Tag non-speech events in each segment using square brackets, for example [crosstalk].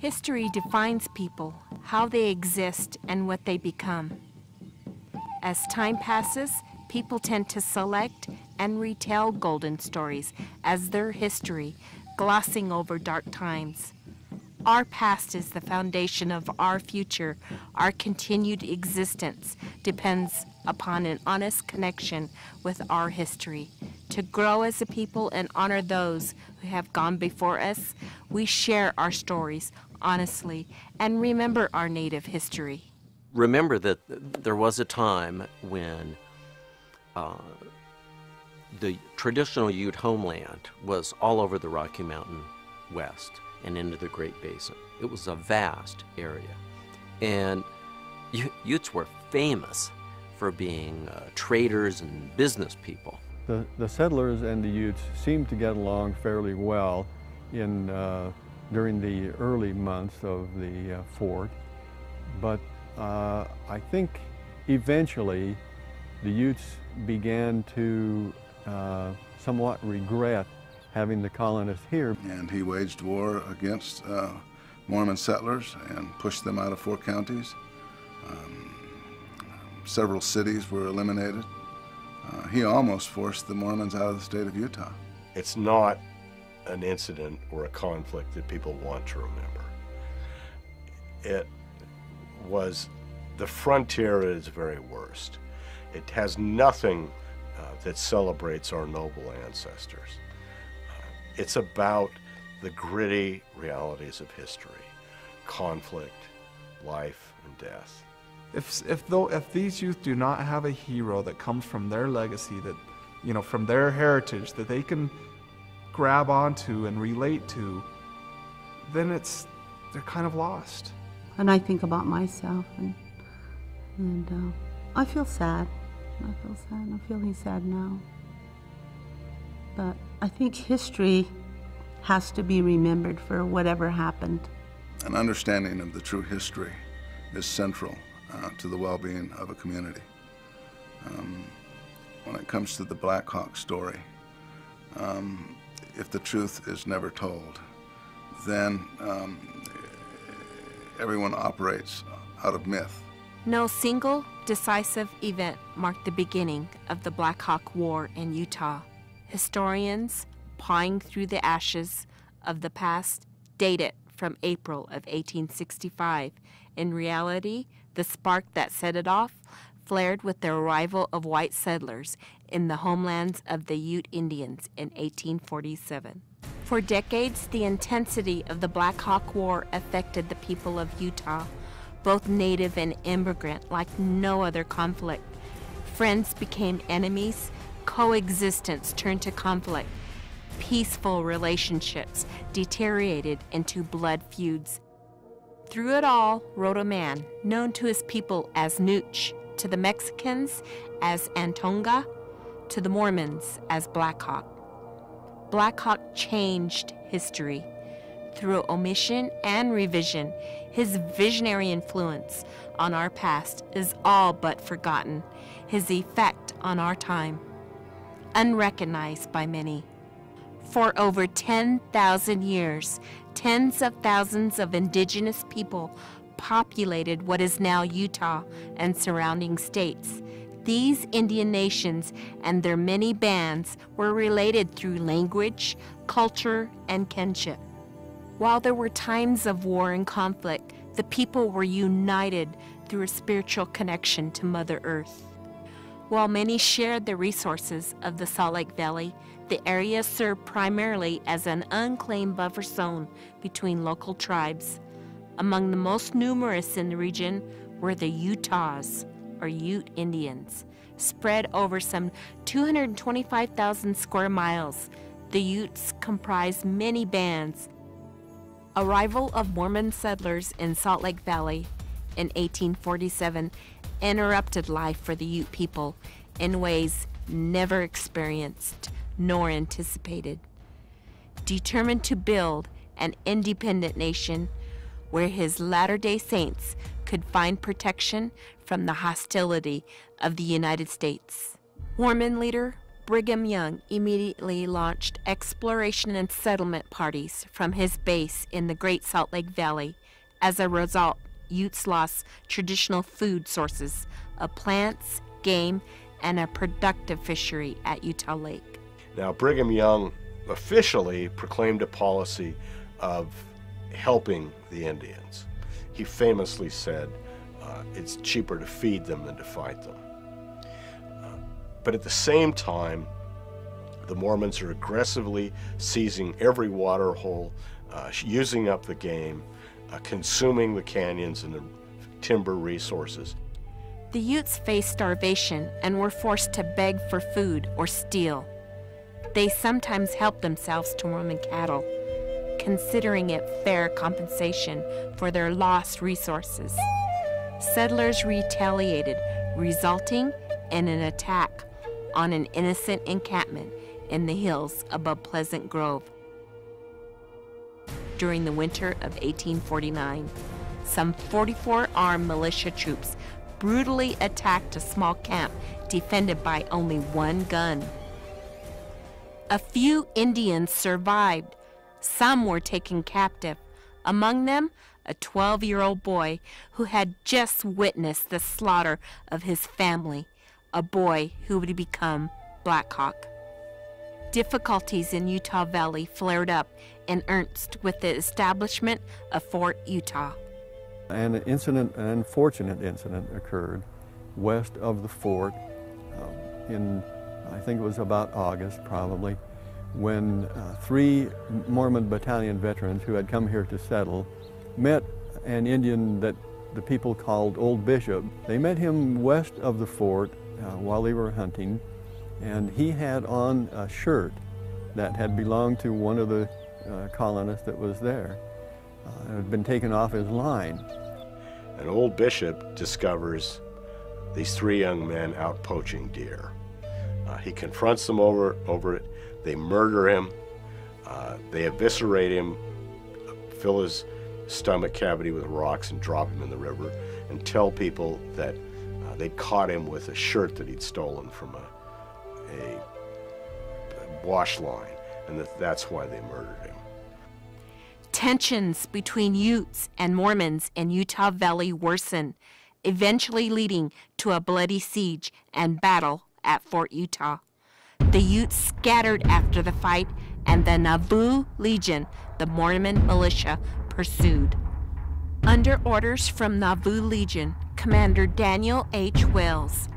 History defines people, how they exist, and what they become. As time passes, people tend to select and retell golden stories as their history, glossing over dark times. Our past is the foundation of our future. Our continued existence depends upon an honest connection with our history. To grow as a people and honor those who have gone before us, we share our stories honestly and remember our native history. Remember that there was a time when uh, the traditional Ute homeland was all over the Rocky Mountain West and into the Great Basin. It was a vast area. And Utes were famous for being uh, traders and business people. The, the settlers and the Utes seemed to get along fairly well in, uh, during the early months of the uh, fort, but uh, I think eventually the Utes began to uh, somewhat regret having the colonists here. And he waged war against uh, Mormon settlers and pushed them out of four counties. Um, several cities were eliminated. Uh, he almost forced the Mormons out of the state of Utah. It's not an incident or a conflict that people want to remember. It was the frontier at its very worst. It has nothing uh, that celebrates our noble ancestors. It's about the gritty realities of history, conflict, life, and death. If, if, though, if these youth do not have a hero that comes from their legacy, that, you know, from their heritage, that they can grab onto and relate to, then it's, they're kind of lost. And I think about myself, and, and uh, I feel sad. I feel sad. I feel he's sad now. But I think history has to be remembered for whatever happened. An understanding of the true history is central uh, to the well-being of a community. Um, when it comes to the Black Hawk story, um, if the truth is never told, then um, everyone operates out of myth. No single decisive event marked the beginning of the Black Hawk War in Utah. Historians, pawing through the ashes of the past, date it from April of 1865. In reality, the spark that set it off flared with the arrival of white settlers in the homelands of the Ute Indians in 1847. For decades, the intensity of the Black Hawk War affected the people of Utah, both native and immigrant, like no other conflict. Friends became enemies, coexistence turned to conflict. Peaceful relationships deteriorated into blood feuds. Through it all rode a man known to his people as Nooch, to the Mexicans as Antonga, to the Mormons as Black Hawk. Black Hawk changed history. Through omission and revision, his visionary influence on our past is all but forgotten, his effect on our time unrecognized by many. For over 10,000 years, tens of thousands of indigenous people populated what is now Utah and surrounding states. These Indian nations and their many bands were related through language, culture, and kinship. While there were times of war and conflict, the people were united through a spiritual connection to Mother Earth. While many shared the resources of the Salt Lake Valley, the area served primarily as an unclaimed buffer zone between local tribes. Among the most numerous in the region were the Utahs, or Ute Indians. Spread over some 225,000 square miles, the Utes comprise many bands. Arrival of Mormon settlers in Salt Lake Valley in 1847 interrupted life for the Ute people in ways never experienced nor anticipated. Determined to build an independent nation where his Latter day Saints could find protection from the hostility of the United States. Mormon leader Brigham Young immediately launched exploration and settlement parties from his base in the Great Salt Lake Valley. As a result, Utes lost traditional food sources of plants, game, and a productive fishery at Utah Lake. Now, Brigham Young officially proclaimed a policy of helping the Indians. He famously said, uh, it's cheaper to feed them than to fight them. Uh, but at the same time, the Mormons are aggressively seizing every water hole, uh, using up the game, uh, consuming the canyons and the timber resources. The Utes faced starvation and were forced to beg for food or steal. They sometimes helped themselves to Mormon cattle, considering it fair compensation for their lost resources. Settlers retaliated, resulting in an attack on an innocent encampment in the hills above Pleasant Grove. During the winter of 1849, some 44 armed militia troops brutally attacked a small camp defended by only one gun. A few Indians survived. Some were taken captive. Among them, a 12 year old boy who had just witnessed the slaughter of his family, a boy who would become Black Hawk. Difficulties in Utah Valley flared up in earnest with the establishment of Fort Utah. An incident, an unfortunate incident occurred west of the fort um, in, I think it was about August probably, when uh, three Mormon battalion veterans who had come here to settle met an Indian that the people called Old Bishop. They met him west of the fort uh, while they were hunting, and he had on a shirt that had belonged to one of the uh, colonists that was there. Uh, it had been taken off his line. An old bishop discovers these three young men out poaching deer. Uh, he confronts them over, over it. They murder him. Uh, they eviscerate him, fill his stomach cavity with rocks, and drop him in the river, and tell people that uh, they'd caught him with a shirt that he'd stolen from a, a wash line, and that that's why they murdered him. Tensions between Utes and Mormons in Utah Valley worsen, eventually leading to a bloody siege and battle at Fort Utah. The Utes scattered after the fight, and the Nauvoo Legion, the Mormon militia, pursued. Under orders from Nauvoo Legion, Commander Daniel H. Wells,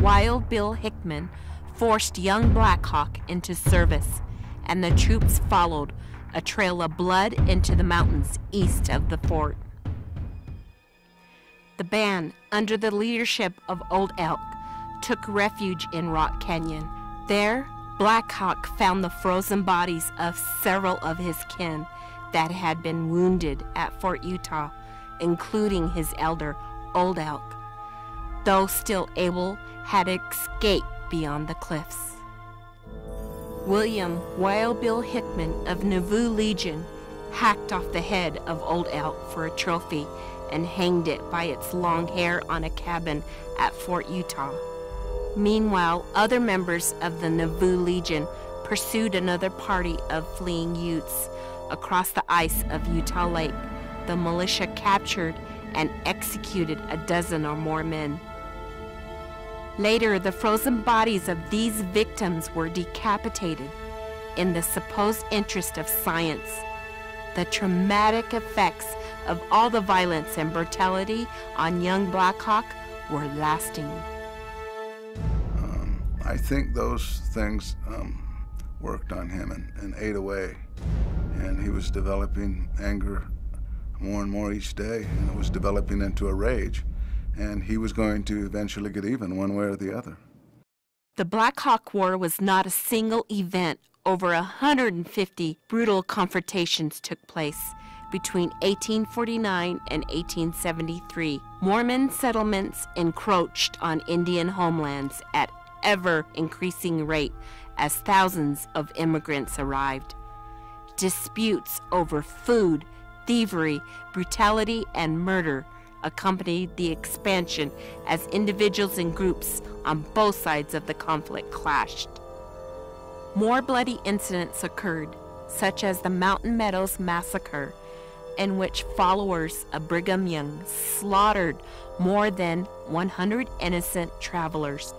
Wild Bill Hickman forced young Black Hawk into service, and the troops followed a trail of blood into the mountains east of the fort. The band, under the leadership of Old Elk, took refuge in Rock Canyon. There, Black Hawk found the frozen bodies of several of his kin that had been wounded at Fort Utah, including his elder, Old Elk. Though still able, had escaped beyond the cliffs. William Wild Bill Hickman of Nauvoo Legion hacked off the head of Old Elk for a trophy and hanged it by its long hair on a cabin at Fort Utah. Meanwhile, other members of the Nauvoo Legion pursued another party of fleeing Utes across the ice of Utah Lake. The militia captured and executed a dozen or more men. Later, the frozen bodies of these victims were decapitated in the supposed interest of science. The traumatic effects of all the violence and brutality on young Black Hawk were lasting. Um, I think those things um, worked on him and, and ate away. And he was developing anger more and more each day, and it was developing into a rage and he was going to eventually get even one way or the other. The Black Hawk War was not a single event. Over 150 brutal confrontations took place between 1849 and 1873. Mormon settlements encroached on Indian homelands at ever increasing rate as thousands of immigrants arrived. Disputes over food, thievery, brutality, and murder accompanied the expansion as individuals and groups on both sides of the conflict clashed. More bloody incidents occurred, such as the Mountain Meadows Massacre, in which followers of Brigham Young slaughtered more than 100 innocent travelers,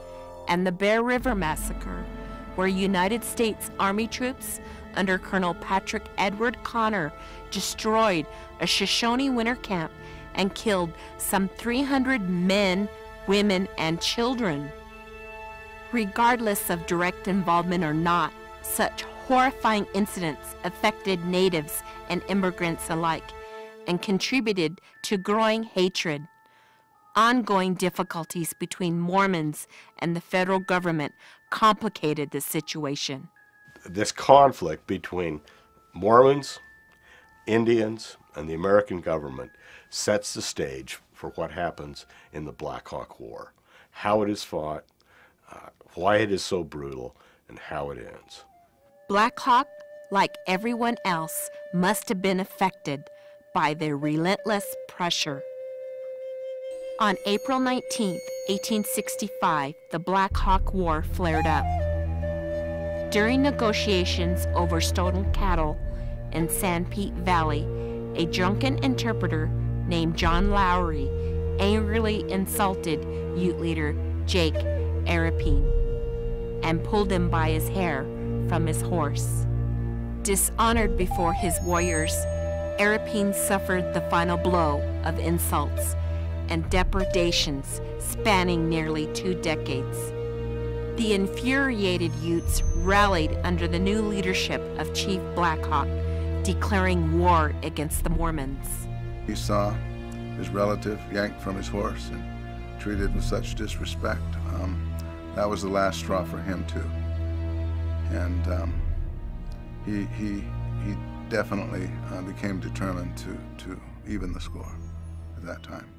and the Bear River Massacre, where United States Army troops under Colonel Patrick Edward Connor destroyed a Shoshone winter camp and killed some 300 men, women, and children. Regardless of direct involvement or not, such horrifying incidents affected natives and immigrants alike and contributed to growing hatred. Ongoing difficulties between Mormons and the federal government complicated the situation. This conflict between Mormons, Indians, and the American government sets the stage for what happens in the Black Hawk War, how it is fought, uh, why it is so brutal, and how it ends. Black Hawk, like everyone else, must have been affected by their relentless pressure. On April 19, 1865, the Black Hawk War flared up. During negotiations over stolen cattle in Sanpete Valley, a drunken interpreter named John Lowry angrily insulted Ute leader Jake Arapeen and pulled him by his hair from his horse. Dishonored before his warriors, Arapeen suffered the final blow of insults and depredations spanning nearly two decades. The infuriated Utes rallied under the new leadership of Chief Blackhawk, declaring war against the Mormons. He saw his relative yanked from his horse and treated with such disrespect. Um, that was the last straw for him too, and um, he he he definitely uh, became determined to to even the score at that time.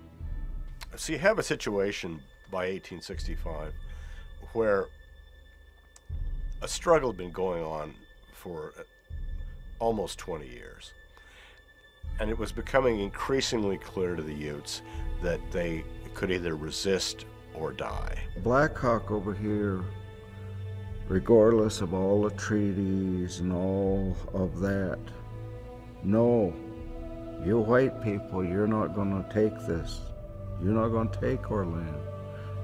So you have a situation by 1865 where a struggle had been going on for almost 20 years. And it was becoming increasingly clear to the Utes that they could either resist or die. Black Hawk over here, regardless of all the treaties and all of that, no, you white people, you're not going to take this. You're not going to take our land.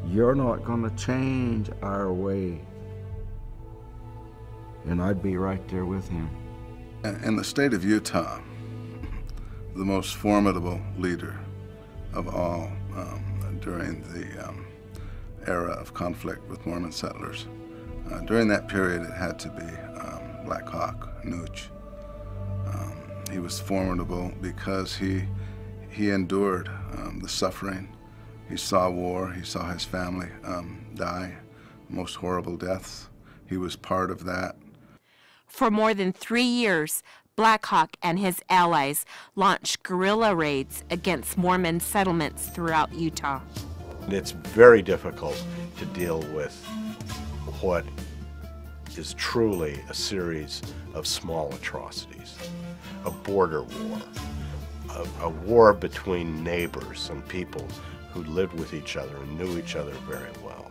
You're not going to change our way. And I'd be right there with him. In the state of Utah, the most formidable leader of all um, during the um, era of conflict with Mormon settlers. Uh, during that period, it had to be um, Black Hawk, Nooch. Um, he was formidable because he, he endured um, the suffering. He saw war, he saw his family um, die, most horrible deaths. He was part of that. For more than three years, Blackhawk and his allies launched guerrilla raids against Mormon settlements throughout Utah. It's very difficult to deal with what is truly a series of small atrocities, a border war, a, a, war between neighbors and people who lived with each other and knew each other very well,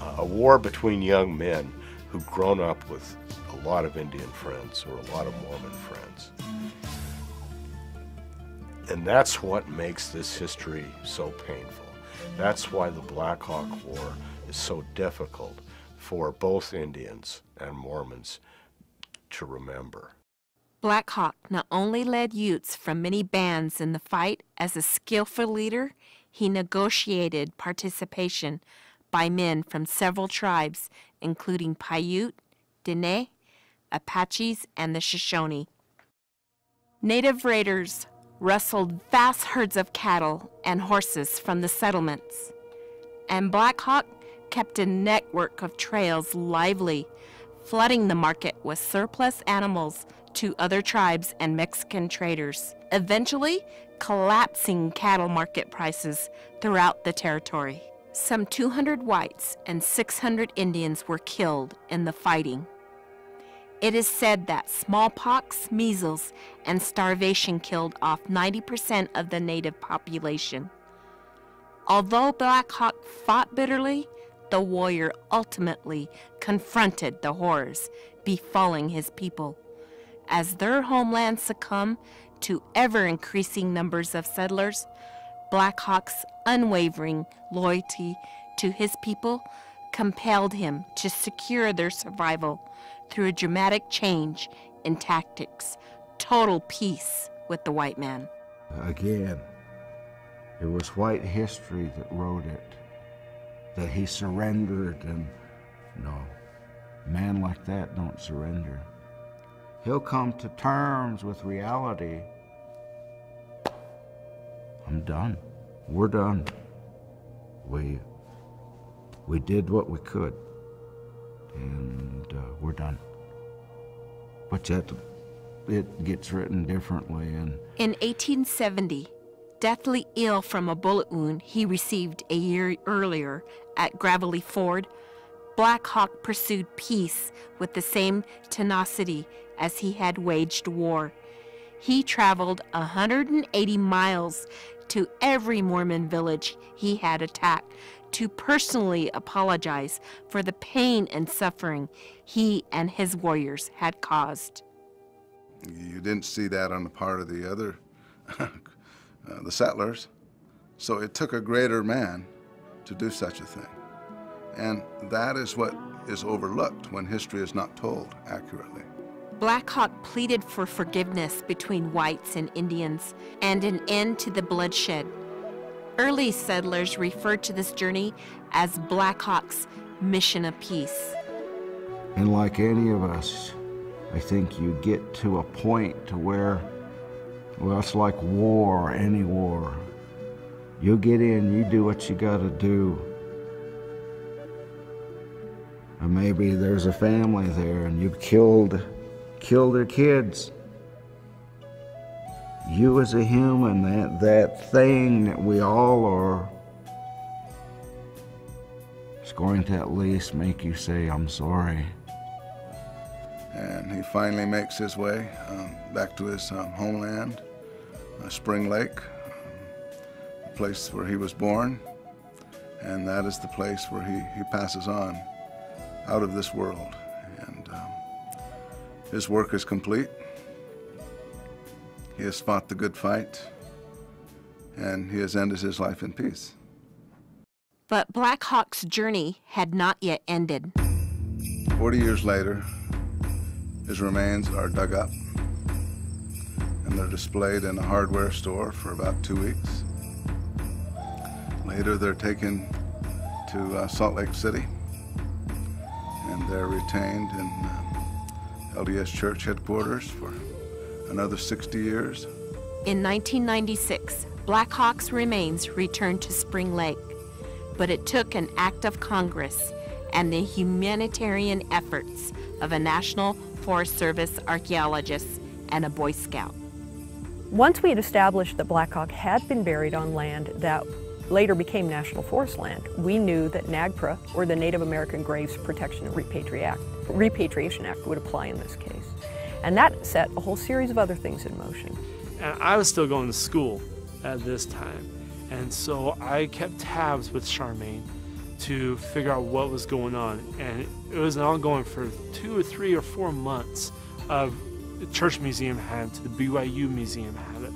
uh, a war between young men who'd grown up with a lot of Indian friends or a lot of Mormon friends. And that's what makes this history so painful. That's why the Black Hawk War is so difficult for both Indians and Mormons to remember. Black Hawk not only led Utes from many bands in the fight as a skillful leader, he negotiated participation by men from several tribes, including Paiute, Dene, Apaches, and the Shoshone. Native raiders rustled vast herds of cattle and horses from the settlements, and Black Hawk kept a network of trails lively, flooding the market with surplus animals to other tribes and Mexican traders, eventually collapsing cattle market prices throughout the territory. Some 200 whites and 600 Indians were killed in the fighting. It is said that smallpox, measles, and starvation killed off 90% of the native population. Although Black Hawk fought bitterly, the warrior ultimately confronted the horrors befalling his people. As their homeland succumbed to ever increasing numbers of settlers, Black Hawk's unwavering loyalty to his people compelled him to secure their survival through a dramatic change in tactics, total peace with the white man. Again, it was white history that wrote it, that he surrendered, and no, man like that don't surrender. He'll come to terms with reality. I'm done. We're done. We we did what we could, and uh, we're done. But yet, it gets written differently, and In 1870, deathly ill from a bullet wound he received a year earlier at Gravelly Ford, Black Hawk pursued peace with the same tenacity as he had waged war. He traveled 180 miles to every Mormon village he had attacked to personally apologize for the pain and suffering he and his warriors had caused. You didn't see that on the part of the other, [laughs] uh, the settlers. So it took a greater man to do such a thing. And that is what is overlooked when history is not told accurately. Black Hawk pleaded for forgiveness between whites and Indians and an end to the bloodshed. Early settlers referred to this journey as Black Hawk's mission of peace. And like any of us, I think you get to a point to where, well, it's like war, any war. You get in, you do what you gotta do. And maybe there's a family there and you've killed, killed their kids. You as a human, that, that thing that we all are, is going to at least make you say, I'm sorry. And he finally makes his way um, back to his um, homeland, uh, Spring Lake, the place where he was born. And that is the place where he, he passes on out of this world. His work is complete. He has fought the good fight, and he has ended his life in peace. But Black Hawk's journey had not yet ended. 40 years later, his remains are dug up and they're displayed in a hardware store for about two weeks. Later, they're taken to uh, Salt Lake City and they're retained in uh, LDS Church headquarters for another 60 years. In 1996, Black Hawk's remains returned to Spring Lake, but it took an act of Congress and the humanitarian efforts of a National Forest Service archaeologist and a Boy Scout. Once we had established that Black Hawk had been buried on land that later became National Forest land, we knew that NAGPRA, or the Native American Graves Protection and Repatri Act, Repatriation Act, would apply in this case. And that set a whole series of other things in motion. And I was still going to school at this time. And so I kept tabs with Charmaine to figure out what was going on. And it was ongoing for two or three or four months of the Church Museum had it, to the BYU Museum had it.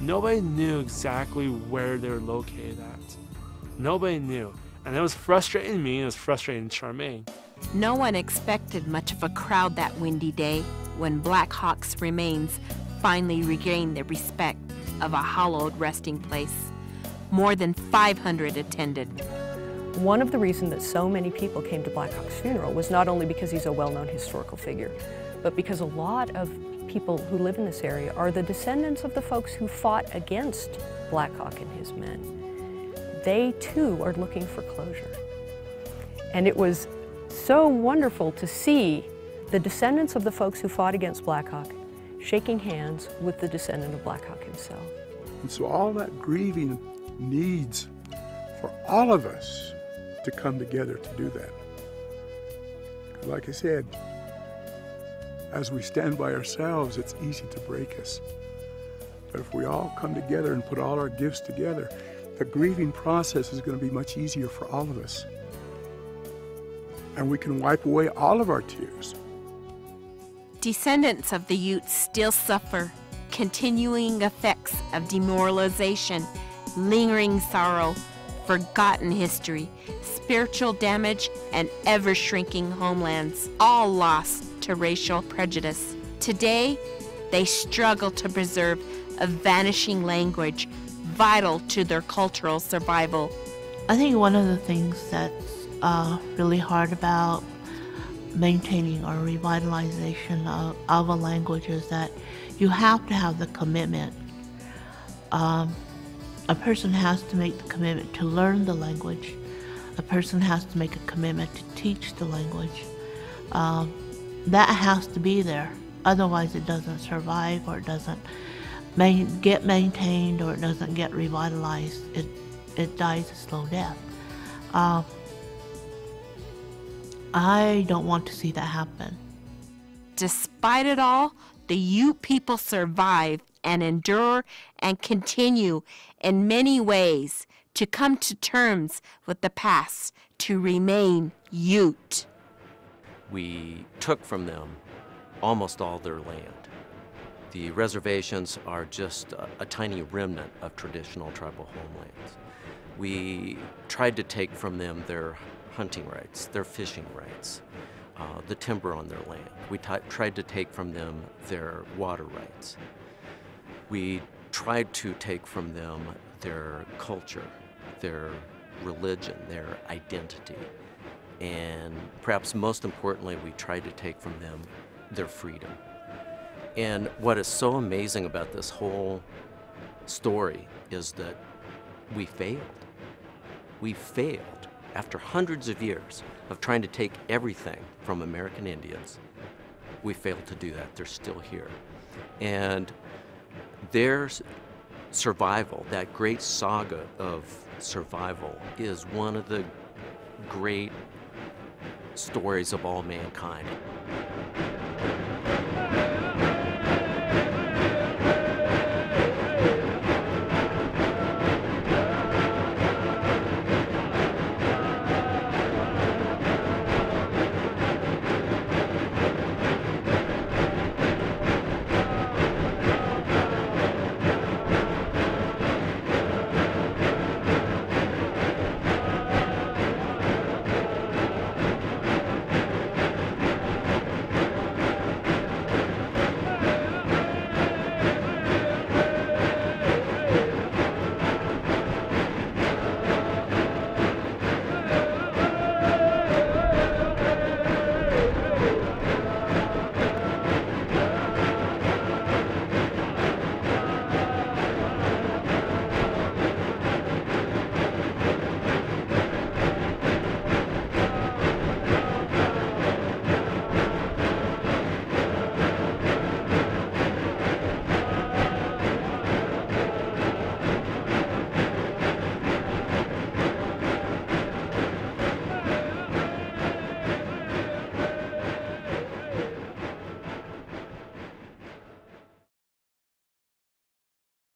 Nobody knew exactly where they were located at. Nobody knew. And it was frustrating me and it was frustrating Charmaine. No one expected much of a crowd that windy day when Black Hawk's remains finally regained the respect of a hallowed resting place. More than 500 attended. One of the reasons that so many people came to Black Hawk's funeral was not only because he's a well-known historical figure, but because a lot of people who live in this area are the descendants of the folks who fought against Black Hawk and his men. They too are looking for closure. And it was so wonderful to see the descendants of the folks who fought against Black Hawk shaking hands with the descendant of Black Hawk himself. And so all that grieving needs for all of us to come together to do that. Like I said, as we stand by ourselves, it's easy to break us. But if we all come together and put all our gifts together, the grieving process is going to be much easier for all of us. and we can wipe away all of our tears. Descendants of the Utes still suffer continuing effects of demoralization, lingering sorrow, forgotten history, spiritual damage, and ever shrinking homelands, all lost to racial prejudice. Today, they struggle to preserve a vanishing language vital to their cultural survival. I think one of the things that's uh, really hard about maintaining or revitalization of, of, a language is that you have to have the commitment. Um, a person has to make the commitment to learn the language. A person has to make a commitment to teach the language. Um, that has to be there. Otherwise, it doesn't survive or it doesn't main, get maintained or it doesn't get revitalized. It, it dies a slow death. Uh, I don't want to see that happen. Despite it all, the Ute people survive and endure and continue in many ways to come to terms with the past, to remain Ute. We took from them almost all their land. The reservations are just a, a tiny remnant of traditional tribal homelands. We tried to take from them their hunting rights, their fishing rights, uh, the timber on their land. We tried to take from them their water rights. We tried to take from them their culture, their religion, their identity. And perhaps most importantly, we tried to take from them their freedom. And what is so amazing about this whole story is that we failed. We failed after hundreds of years of trying to take everything from American Indians. We failed to do that. They're still here. And their survival, that great saga of survival, is one of the great stories of all mankind.